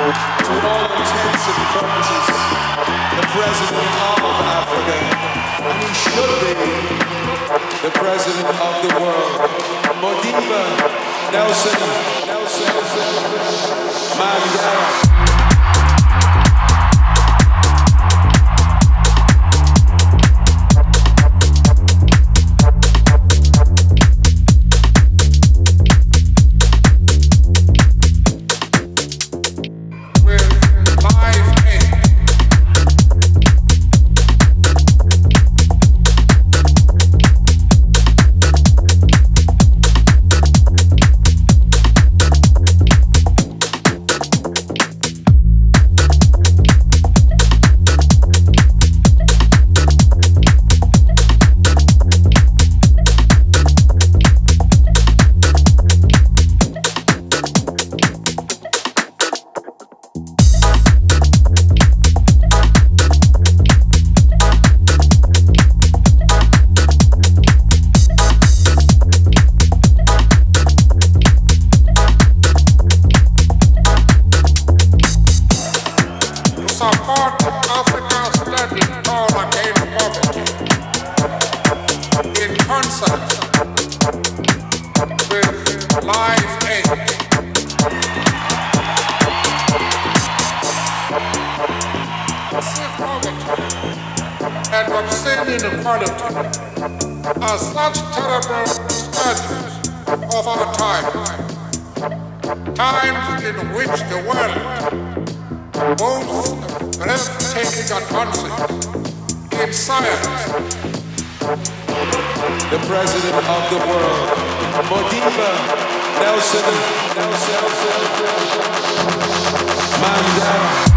to all intents and purposes, the president of Africa. And he should be the president of the world. Madiba Nelson, Nelson Mandela. Breathtaking advances in science the president of the world, Madiba Nelson, Nelson. Mandela.